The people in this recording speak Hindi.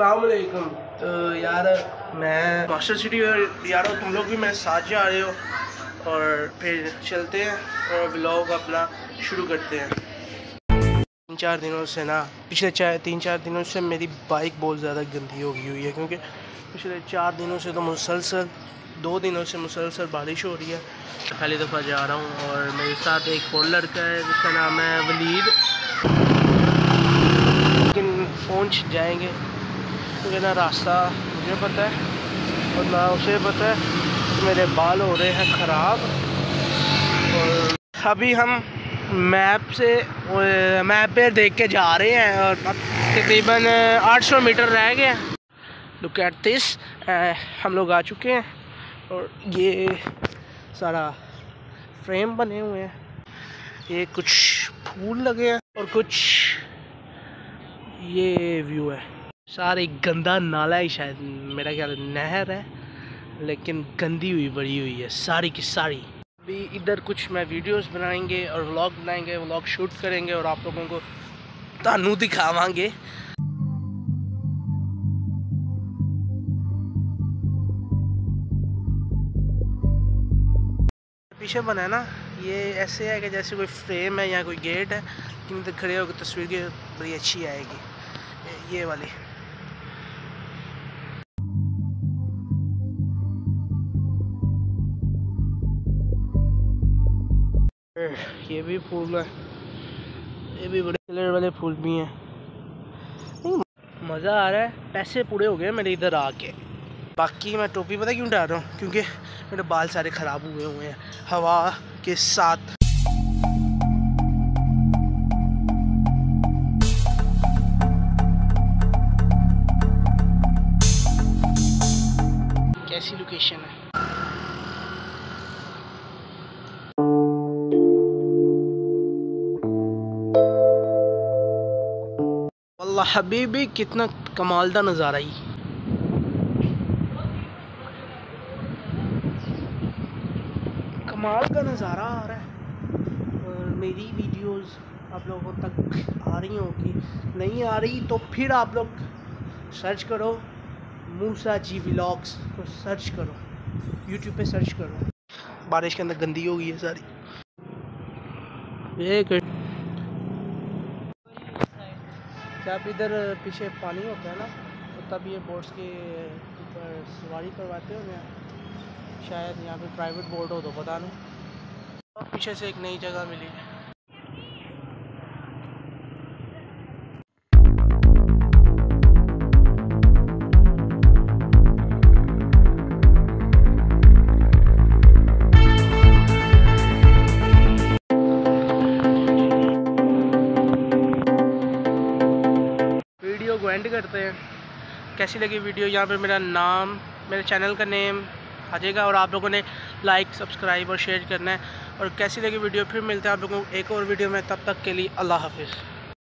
अलकुम तो यार, मैं मास्टर सिटी यार तुम लोग भी मेरे साथ जा रहे हो। और फिर चलते हैं और ब्लॉग अपना शुरू करते हैं। तीन चार दिनों से ना, पिछले चार, तीन चार दिनों से मेरी बाइक बहुत ज़्यादा गंदी हो गई हुई है। क्योंकि पिछले चार दिनों से तो मुसलसल, दो दिनों से मुसलसल बारिश हो रही है। पहली दफ़ा जा रहा हूँ और मेरे साथ एक और लड़का है, जिसका नाम है वलीद। लेकिन पहुँच जाएँगे। ना रास्ता, मुझे पता है और ना उसे पता है मेरे बाल हो रहे हैं ख़राब। और अभी हम मैप से, मैप पे देख के जा रहे हैं और तकरीबन 800 मीटर रह गए लुक एट दिस हम लोग आ चुके हैं और ये सारा फ्रेम बने हुए हैं। ये कुछ फूल लगे हैं और कुछ ये व्यू है। सारे गंदा नाला ही शायद, मेरा ख्याल नहर है, लेकिन गंदी हुई, बड़ी हुई है, सारी की सारी। अभी इधर कुछ मैं वीडियोस बनाएँगे और व्लॉग बनाएँगे, व्लॉग शूट करेंगे और आप लोगों को तानू दिखावांगे। पीछे बना है ना, ये ऐसे है कि जैसे कोई फ्रेम है या कोई गेट है लेकिन खड़े होकर तस्वीर की, बड़ी अच्छी आएगी, ये वाली। ये भी फूल है। ये भी बड़े कलर वाले फूल भी हैं। मज़ा आ रहा है। पैसे पूरे हो गए मेरे इधर आके। बाकी मैं टोपी पता क्यों डाल रहा हूँ? क्योंकि मेरे बाल सारे ख़राब हुए हुए हैं। हवा के साथ। कैसी लोकेशन है? अल्लाह हबीबी, कितना कमाल का नज़ारा ही कमाल का नज़ारा आ रहा है। और मेरी वीडियोस आप लोगों तक आ रही होगी। नहीं आ रही तो फिर आप लोग सर्च करो मूसा जी व्लॉग्स को सर्च करो। यूट्यूब पे सर्च करो। बारिश के अंदर गंदी हो गई है सारी एक जब इधर पीछे पानी होता है ना तो तब ये बोट्स के ऊपर सवारी करवाते हो शायद यहाँ पे प्राइवेट बोट हो तो पता नहीं। और पीछे से एक नई जगह मिली है। वीडियो को एंड करते हैं। कैसी लगी वीडियो यहाँ पर मेरा नाम, मेरे चैनल का नेम आ जाएगा और आप लोगों ने लाइक सब्सक्राइब और शेयर करना है। और कैसी लगी वीडियो फिर मिलते हैं आप लोगों को एक और वीडियो में। तब तक के लिए अल्लाह हाफिज़।